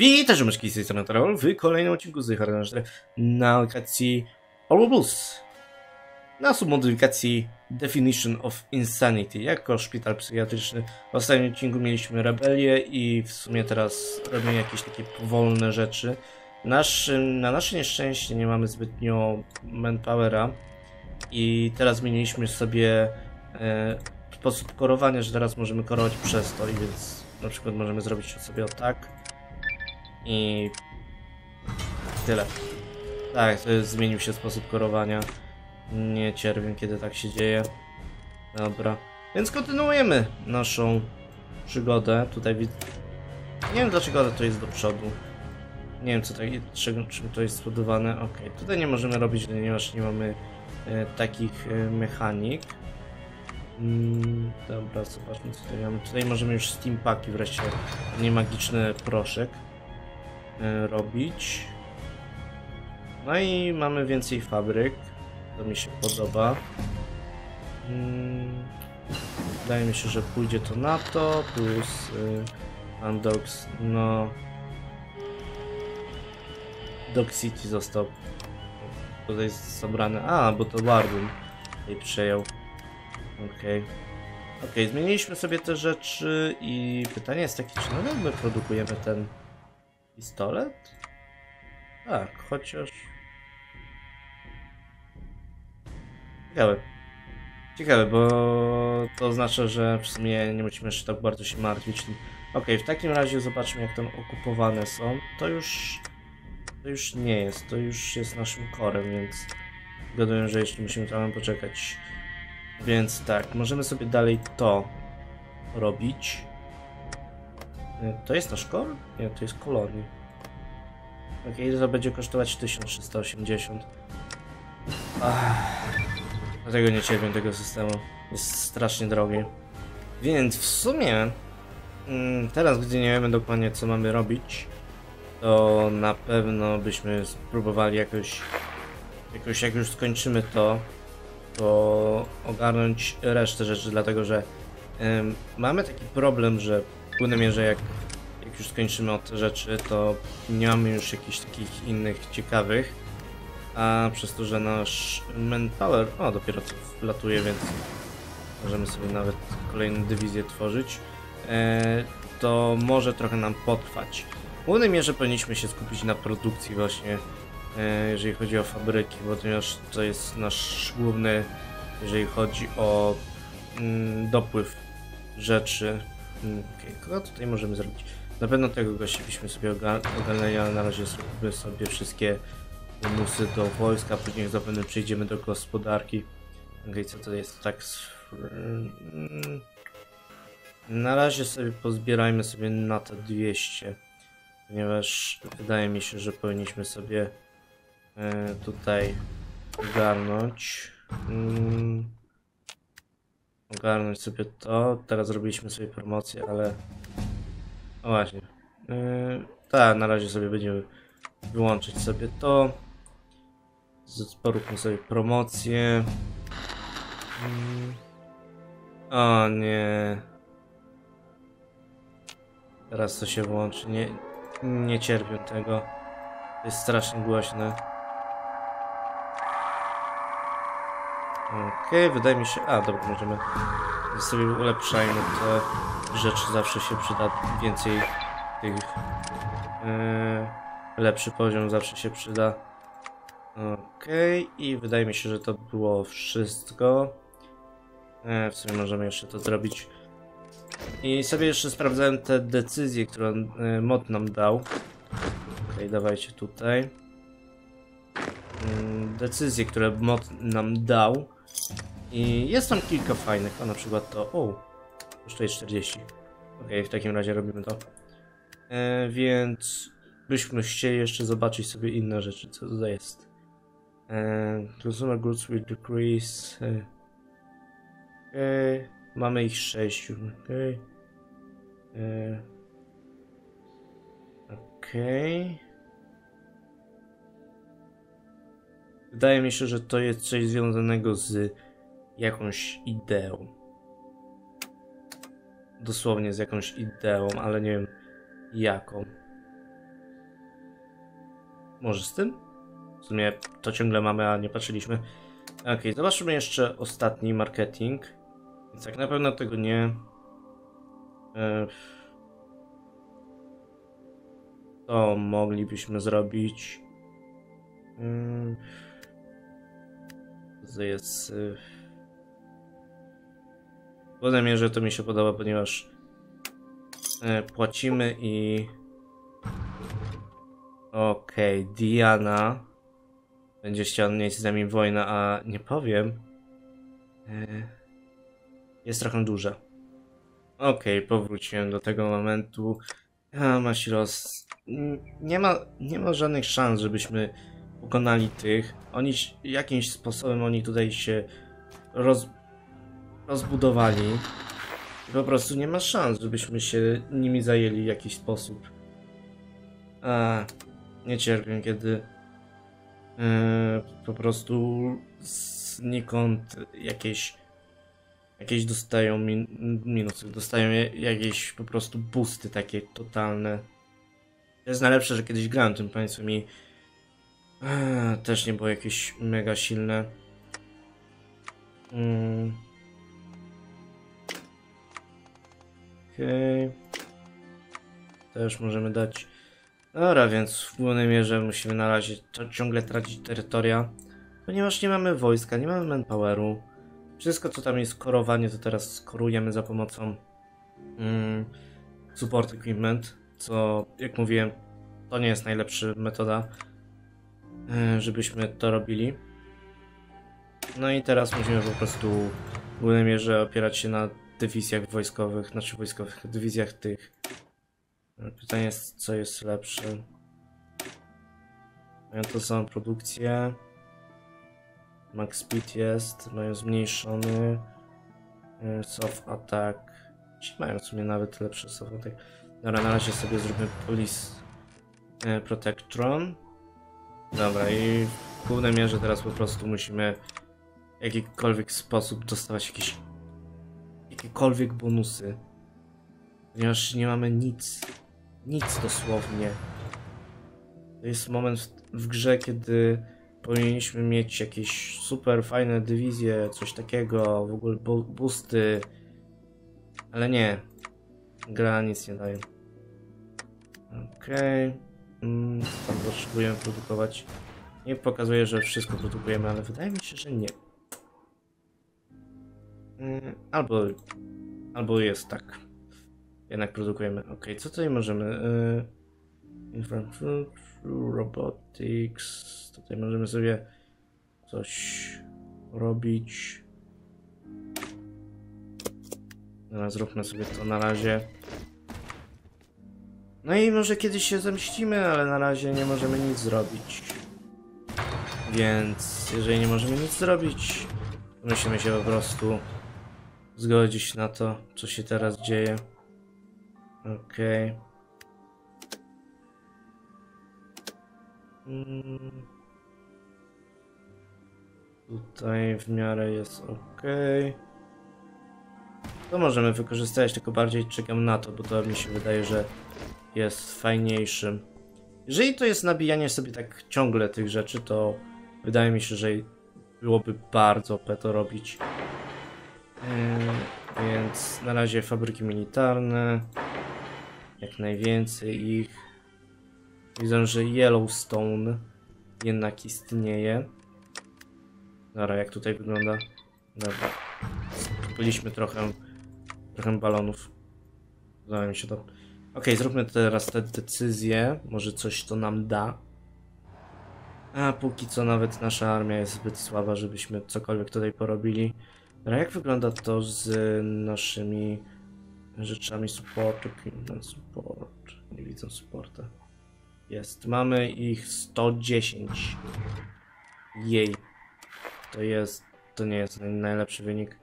Witaj, żołnierzyki z tej strony Tarol w kolejnym odcinku z Harden 4 na lokacji Olubus. Na submodyfikacji Definition of Insanity jako szpital psychiatryczny. W ostatnim odcinku mieliśmy rebelię i w sumie teraz robimy jakieś takie powolne rzeczy. Na nasze nieszczęście nie mamy zbytnio manpowera i teraz zmieniliśmy sobie e, sposób korowania, że teraz możemy korować przez to i więc na przykład możemy zrobić sobie o tak. I tyle. Tak, to jest, zmienił się sposób korowania. Nie cierpię, kiedy tak się dzieje. Dobra. Więc kontynuujemy naszą przygodę. Tutaj widzę. Nie wiem dlaczego to jest do przodu. Nie wiem co tak, czego, czym to jest spowodowane. Ok, tutaj nie możemy robić, ponieważ nie mamy e, takich e, mechanik. Mm, dobra, zobaczmy co tutaj mamy. Tutaj możemy już steampaki wreszcie, nie magiczny proszek robić. No i mamy więcej fabryk. To mi się podoba. Mm, wydaje mi się, że pójdzie to na to, plus y, Andox, no... Dog City został tutaj zabrany. A, bo to Wardum jej przejął. Okej. Okej, zmieniliśmy sobie te rzeczy i pytanie jest takie, czy nadal my produkujemy ten pistolet? Tak, chociaż... Ciekawe. Ciekawe, bo to oznacza, że w sumie nie musimy jeszcze tak bardzo się martwić. Okej, w takim razie zobaczmy jak tam okupowane są. To już... To już nie jest, to już jest naszym korem, więc... Zgaduję, że jeszcze musimy trochę poczekać. Więc tak, możemy sobie dalej to robić. E, To jest nasz kor? Nie, to jest kolonie. Okej, to będzie kosztować 1380. Ach, dlatego nie cierpię tego systemu. Jest strasznie drogi. Więc w sumie mm, teraz, gdy nie wiemy dokładnie co mamy robić, to na pewno byśmy spróbowali jakoś, jakoś jak już skończymy to, to ogarnąć resztę rzeczy, dlatego że mamy taki problem, że w głównej mierze jak, jak już skończymy od rzeczy, to nie mamy już jakichś takich innych ciekawych, a przez to, że nasz manpower, o dopiero co wlatuje, więc możemy sobie nawet kolejną dywizję tworzyć, e, to może trochę nam potrwać. W głównej mierze powinniśmy się skupić na produkcji właśnie, e, jeżeli chodzi o fabryki, ponieważ to jest nasz główny, jeżeli chodzi o mm, dopływ rzeczy. Mm, Okej, kogo tutaj możemy zrobić? Na pewno tego gościa byśmy sobie oga- ogarnęli, ale na razie zrobimy sobie wszystkie bonusy do wojska, później zapewne przejdziemy do gospodarki. Okej, co to jest? Tak. mm, Na razie sobie pozbierajmy sobie na te 200, ponieważ wydaje mi się, że powinniśmy sobie e, tutaj ogarnąć. Mm, ogarnąć sobie to. Teraz zrobiliśmy sobie promocję, ale. O właśnie. Yy, tak, na razie sobie będziemy wyłączyć sobie to. Poróbmy sobie promocję. Mm. O nie. Teraz to się włączy. Nie, nie cierpię tego. Jest strasznie głośne. Okej, wydaje mi się... A, dobra, możemy... Sobie ulepszajmy te rzeczy, zawsze się przyda więcej tych... Yy, lepszy poziom zawsze się przyda. Okej, i wydaje mi się, że to było wszystko. E, w sumie możemy jeszcze to zrobić. I sobie jeszcze sprawdzałem te decyzje, które e, mod nam dał. Okej, dawajcie tutaj. Mm, Decyzje, które mod nam dał. I jest tam kilka fajnych, a na przykład to. O, kosztuje 40. Okej, w takim razie robimy to. E, więc byśmy chcieli jeszcze zobaczyć sobie inne rzeczy, co tutaj jest. E, consumer goods will decrease. E, mamy ich 6. Okej. E, Okej. Wydaje mi się, że to jest coś związanego z jakąś ideą. Dosłownie z jakąś ideą, ale nie wiem jaką. Może z tym? W sumie to ciągle mamy, a nie patrzyliśmy. Okej, zobaczymy jeszcze ostatni marketing. Więc tak na pewno tego nie... E, To moglibyśmy zrobić. To jest... y, W głównej mierze to mi się podoba, ponieważ e, płacimy i... Okej, Diana będzie chciała mieć z nami wojnę, a nie powiem. e, Jest trochę duża. Okej, powróciłem do tego momentu. A, Masilos, n- nie ma, nie ma żadnych szans, żebyśmy pokonali tych. Oni jakimś sposobem oni tutaj się roz, rozbudowali. Po prostu nie ma szans, żebyśmy się nimi zajęli w jakiś sposób. A, nie cierpię, kiedy e, po prostu znikąd jakieś jakieś dostają min minusy, dostają jakieś po prostu boosty takie totalne. To jest najlepsze, że kiedyś grałem tym państwem i e, też nie było jakieś mega silne. Mm. Okej. Też możemy dać. Dobra, więc w głównej mierze musimy na razie ciągle tracić terytoria, ponieważ nie mamy wojska, nie mamy manpoweru. Wszystko, co tam jest korowanie, to teraz skorujemy za pomocą mm, support equipment, co, jak mówiłem, to nie jest najlepsza metoda, żebyśmy to robili. No i teraz musimy po prostu w głównej mierze opierać się na dywizjach wojskowych, znaczy wojskowych, dywizjach tych. E, Pytanie jest, co jest lepsze. Mają tą samą produkcję. Max speed jest, mają zmniejszony. e, Soft attack. Ci mają w sumie nawet lepszy soft attack. Dobra, na razie sobie zróbmy police e, protectron. Dobra, i w głównej mierze teraz po prostu musimy w jakikolwiek sposób dostawać jakieś jakiekolwiek bonusy. Ponieważ nie mamy nic. Nic dosłownie. To jest moment w, w grze, kiedy powinniśmy mieć jakieś super fajne dywizje, coś takiego, w ogóle bo- boosty. Ale nie. Gra nic nie daje. Okej. Mm, tam potrzebujemy produkować. Nie pokazuje, że wszystko produkujemy, ale wydaje mi się, że nie. Mm, Albo, albo jest tak. Jednak produkujemy. Ok, co tutaj możemy? Y, Infrastructure, robotics. Tutaj możemy sobie coś robić. Dobra, zróbmy sobie to na razie. No i może kiedyś się zemścimy, ale na razie nie możemy nic zrobić. Więc jeżeli nie możemy nic zrobić, musimy się po prostu zgodzić na to, co się teraz dzieje. Okej. Mm. Tutaj w miarę jest ok. To możemy wykorzystać, tylko bardziej czekam na to, bo to mi się wydaje, że jest fajniejszym. Jeżeli to jest nabijanie sobie tak ciągle tych rzeczy, to wydaje mi się, że byłoby bardzo OP to robić. Yy, więc na razie fabryki militarne. Jak najwięcej ich. Widzę, że Yellowstone jednak istnieje. Dobra, jak tutaj wygląda? Dobra. Kupiliśmy trochę, trochę balonów. Zdaje mi się to. Ok, zróbmy teraz te decyzje. Może coś to nam da. A póki co nawet nasza armia jest zbyt słaba, żebyśmy cokolwiek tutaj porobili. Dobra, jak wygląda to z naszymi rzeczami support, equipment support. Nie widzę supporta. Jest. Mamy ich 110. Jej. To jest. To nie jest naj- najlepszy wynik.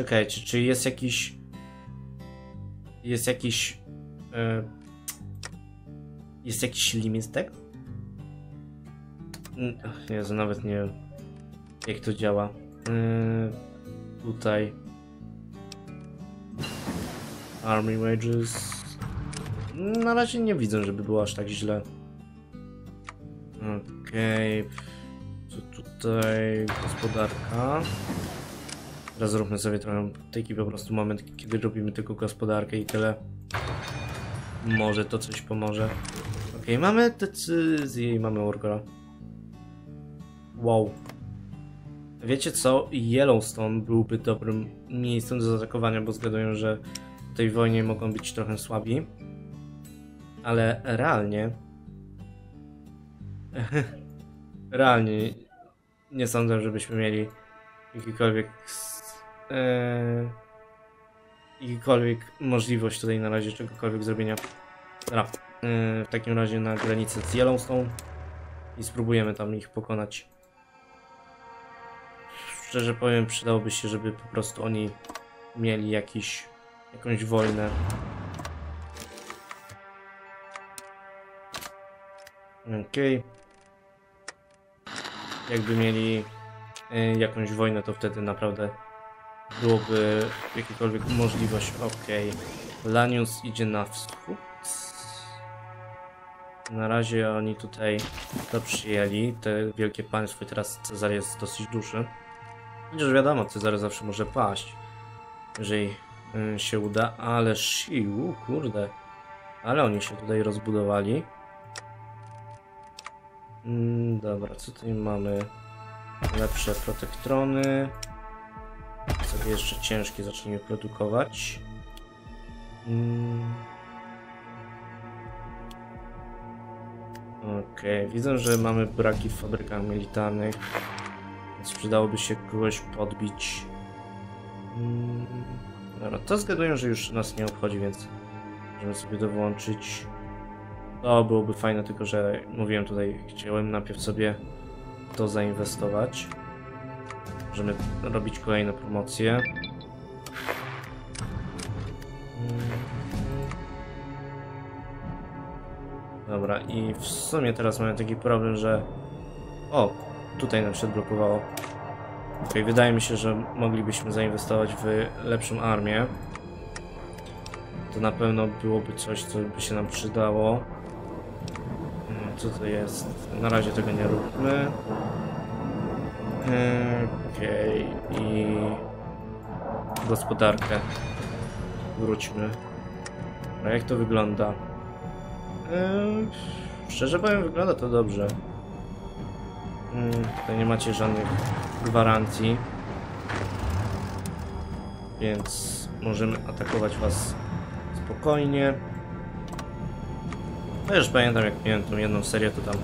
Czekajcie, czy jest jakiś. Jest jakiś. E, jest jakiś limit tego? Mm, Jezu, nawet nie wiem. jak to działa. Yy, tutaj Army Wages. Na razie nie widzę, żeby było aż tak źle. Okej. Co tutaj? Gospodarka. Teraz zróbmy sobie trochę taki po prostu moment, kiedy robimy tylko gospodarkę i tyle. Może to coś pomoże. Okej, mamy decyzję i mamy Urgora. Wow. Wiecie co? Yellowstone byłby dobrym miejscem do zaatakowania, bo zgaduję, że w tej wojnie mogą być trochę słabi. Ale realnie... realnie nie sądzę, żebyśmy mieli jakikolwiek... E, możliwość tutaj na razie czegokolwiek zrobienia. Dobra, e, w takim razie na granicę z Yellowstone i spróbujemy tam ich pokonać. Szczerze powiem, przydałoby się, żeby po prostu oni mieli jakiś, jakąś wojnę. Okej. Okay. Jakby mieli y, jakąś wojnę, to wtedy naprawdę byłoby jakakolwiek możliwość. Okay. Lanius idzie na wschód. Na razie oni tutaj to przyjęli, te wielkie państwo i teraz Cezar jest dosyć duży. Chociaż wiadomo, Cezar zawsze może paść, jeżeli y, się uda, ale sił, kurde, ale oni się tutaj rozbudowali. Mm, dobra, co tutaj mamy? Lepsze protektrony. Jeszcze ciężkie zacznijmy produkować. Mm. Okej, okay. widzę, że mamy braki w fabrykach militarnych. Więc przydałoby się kogoś podbić. Mm, dobra, to zgaduję, że już nas nie obchodzi, więc możemy sobie to włączyć. To byłoby fajne, tylko że mówiłem tutaj, chciałem najpierw sobie to zainwestować. Możemy robić kolejne promocje. Dobra, i w sumie teraz mamy taki problem, że... O, tutaj nam się blokowało. Ok, wydaje mi się, że moglibyśmy zainwestować w lepszą armię. To na pewno byłoby coś, co by się nam przydało. Hmm, co to jest? Na razie tego nie róbmy. Okej, okay. i gospodarkę. Wróćmy. A jak to wygląda? Eee, szczerze powiem, wygląda to dobrze. Hmm, tutaj nie macie żadnych gwarancji. Więc możemy atakować was spokojnie. Już pamiętam jak miałem tą jedną serię, to tam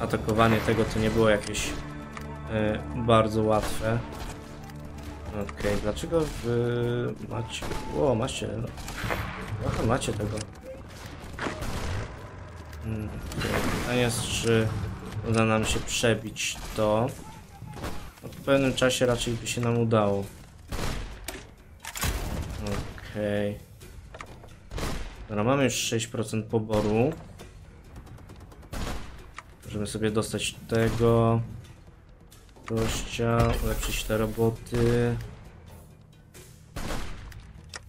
atakowanie tego to nie było jakieś e, bardzo łatwe. Okej, okay, dlaczego wy macie... O, macie... No. Trochę macie tego. Pytanie jest, czy uda nam się przebić to. No, w pewnym czasie raczej by się nam udało. Okej. Okay. Dobra, mamy już 6% poboru. Możemy sobie dostać tego gościa, ulepszyć te roboty.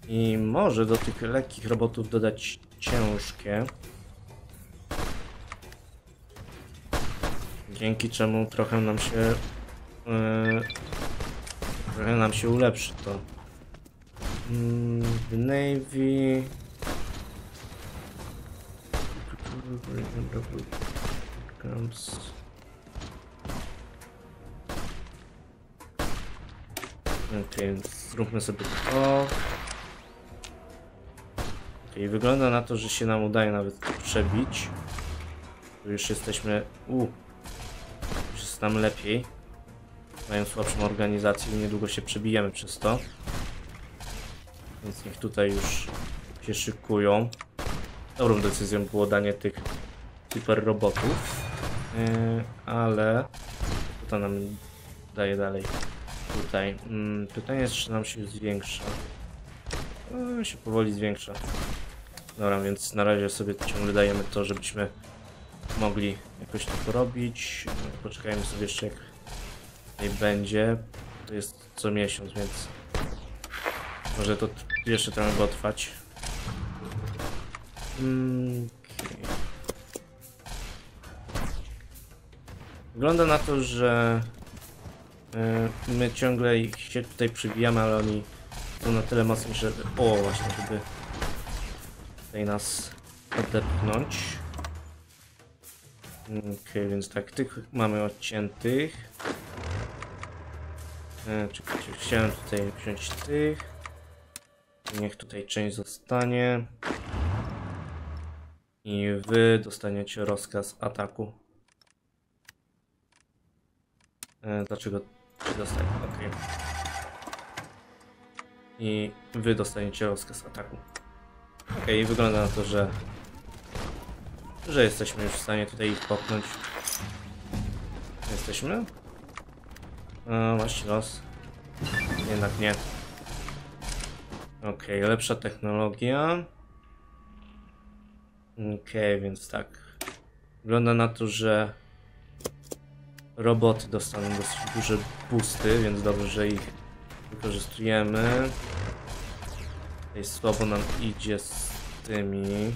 I może do tych lekkich robotów dodać ciężkie. Dzięki czemu trochę nam się yy, trochę nam się ulepszy to. Yy, w Navy comes Okej, okay, zróbmy sobie to. Okay, wygląda na to, że się nam udaje nawet przebić. Tu już jesteśmy... U, nam lepiej. Mają słabszą organizację i niedługo się przebijemy przez to. Więc niech tutaj już się szykują. Dobrą decyzją było danie tych super robotów. Yy, ale to nam daje dalej. Tutaj. Pytanie jest, czy nam się zwiększa. Yy, się powoli zwiększa. Dobra, więc na razie sobie ciągle dajemy to, żebyśmy mogli jakoś to porobić. Poczekajmy sobie jeszcze jak tutaj będzie. To jest co miesiąc, więc może to jeszcze trochę było trwać. Mm, okej. Wygląda na to, że my ciągle ich się tutaj przybijamy, ale oni są na tyle mocni, że... O, właśnie, żeby tutaj nas odepchnąć. Okej, więc tak, tych mamy odciętych. E, czekajcie, chciałem tutaj wziąć tych. Niech tutaj część zostanie. I wy dostaniecie rozkaz ataku. E, dlaczego ci dostali? Okej. I wy dostaniecie rozkaz ataku. Okej, wygląda na to, że że jesteśmy już w stanie tutaj ich popchnąć. Jesteśmy? A, masz los. Jednak nie. Okej, lepsza technologia. Okej, więc tak. Wygląda na to, że roboty dostaną dosyć duże boosty, więc dobrze, że ich wykorzystujemy. Tutaj słabo nam idzie z tymi.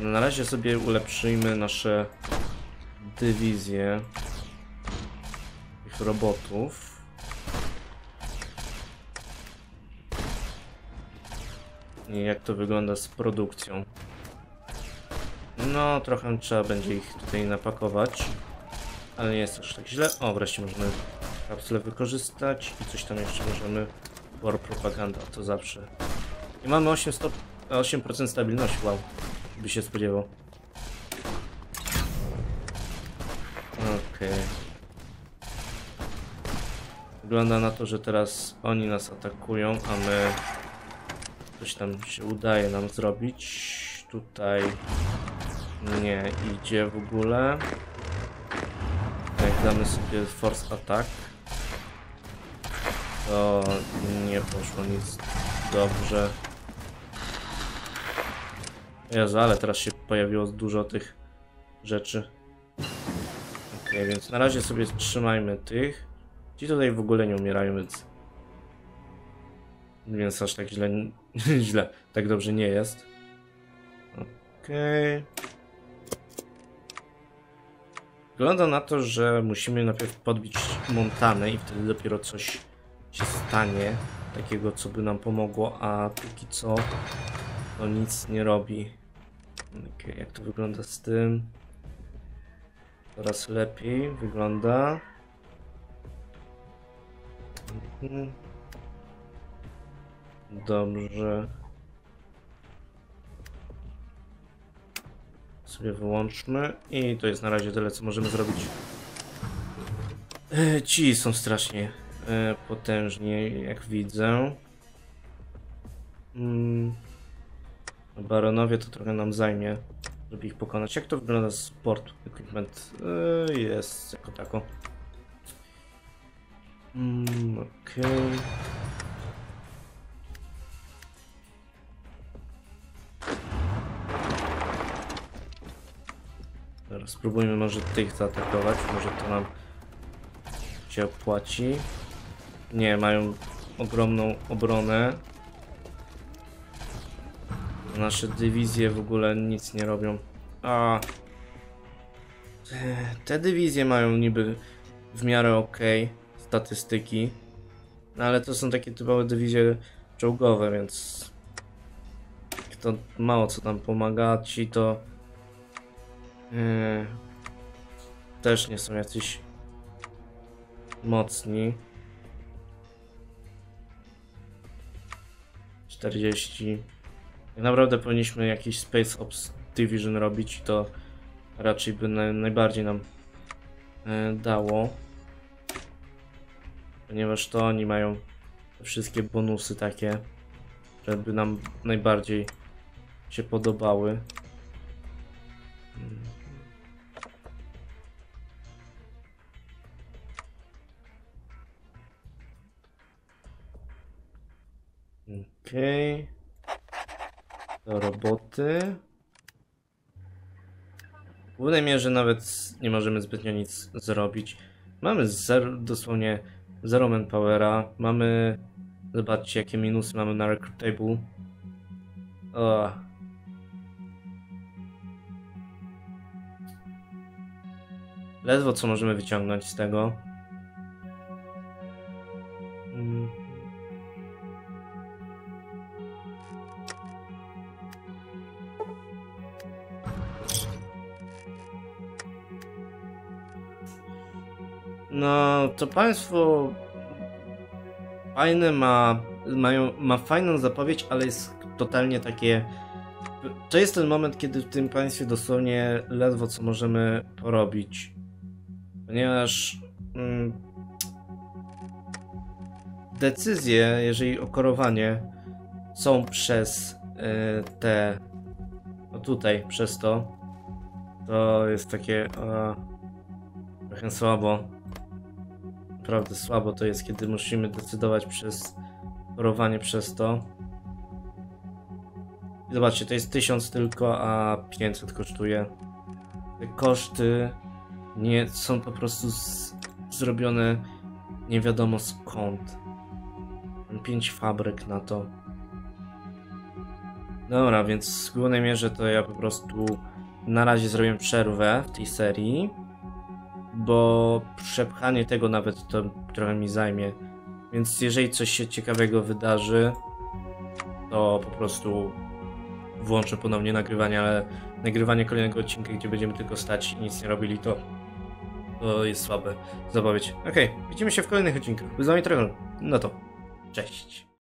Ale na razie sobie ulepszyjmy nasze dywizje tych robotów. I jak to wygląda z produkcją. No, trochę trzeba będzie ich tutaj napakować. Ale nie jest aż tak źle. O, wreszcie możemy kapsule wykorzystać i coś tam jeszcze możemy. War propaganda, to zawsze. I mamy 8 stop 8% stabilności, wow. By się spodziewał. Okej. Wygląda na to, że teraz oni nas atakują, a my coś tam się udaje nam zrobić. Tutaj nie idzie w ogóle. Jak damy sobie force attack, to nie poszło nic dobrze. Jezu, ale teraz się pojawiło dużo tych rzeczy. Okej, więc na razie sobie trzymajmy tych. Ci tutaj w ogóle nie umierają, więc... Więc aż tak źle... źle. Tak dobrze nie jest. Okej. Wygląda na to, że musimy najpierw podbić Montanę i wtedy dopiero coś się stanie. Takiego, co by nam pomogło, a póki co to nic nie robi. Okej, jak to wygląda z tym? Coraz lepiej wygląda. Mhm. Dobrze. Sobie wyłączmy. I to jest na razie tyle, co możemy zrobić. E, Ci są strasznie e, potężni, jak widzę. Mm. Baronowie to trochę nam zajmie, żeby ich pokonać. Jak to wygląda z port equipment? Yy, jest jako tako. Mm, Okej. Teraz spróbujmy może tych zaatakować, może to nam się opłaci. Nie, mają ogromną obronę. Nasze dywizje w ogóle nic nie robią. A te, te dywizje mają niby w miarę ok statystyki, no ale to są takie typowe dywizje czołgowe, więc to mało co tam pomaga ci to yy, też nie są jacyś mocni. 40 tak naprawdę powinniśmy jakiś Space Ops Division robić i to raczej by na, najbardziej nam e, dało. Ponieważ to oni mają wszystkie bonusy takie, które by nam najbardziej się podobały. Mm. Okej. Okay do roboty. głównej mierze nawet nie możemy zbytnio nic zrobić. Mamy zero, dosłownie zero manpowera, mamy... Zobaczcie, jakie minusy mamy na recruitable. O. Ledwo co możemy wyciągnąć z tego. No, to państwo fajne ma, mają, ma fajną zapowiedź, ale jest totalnie takie. To jest ten moment, kiedy w tym państwie dosłownie ledwo co możemy porobić. Ponieważ mm, decyzje, jeżeli o korowanie, są przez y, te. O tutaj, przez to. To jest takie. Trochę słabo naprawdę słabo to jest, kiedy musimy decydować przez korowanie przez to. I zobaczcie, to jest 1000 tylko, a 500 kosztuje. Te koszty nie są po prostu z, zrobione nie wiadomo skąd. Mam 5 fabryk na to. Dobra, więc w głównej mierze to ja po prostu na razie zrobię przerwę w tej serii bo przepchanie tego nawet to trochę mi zajmie. Więc jeżeli coś się ciekawego wydarzy, to po prostu włączę ponownie nagrywanie, ale nagrywanie kolejnego odcinka, gdzie będziemy tylko stać i nic nie robili, to, to jest słabe zapowiedź. Okej, okay, widzimy się w kolejnych odcinkach. Z wami Trevor. No to, cześć.